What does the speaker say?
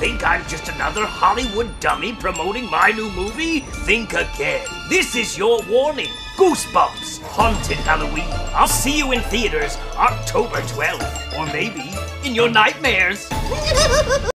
think I'm just another Hollywood dummy promoting my new movie? Think again. This is your warning. Goosebumps, Haunted Halloween. I'll see you in theaters October 12th, or maybe in your nightmares.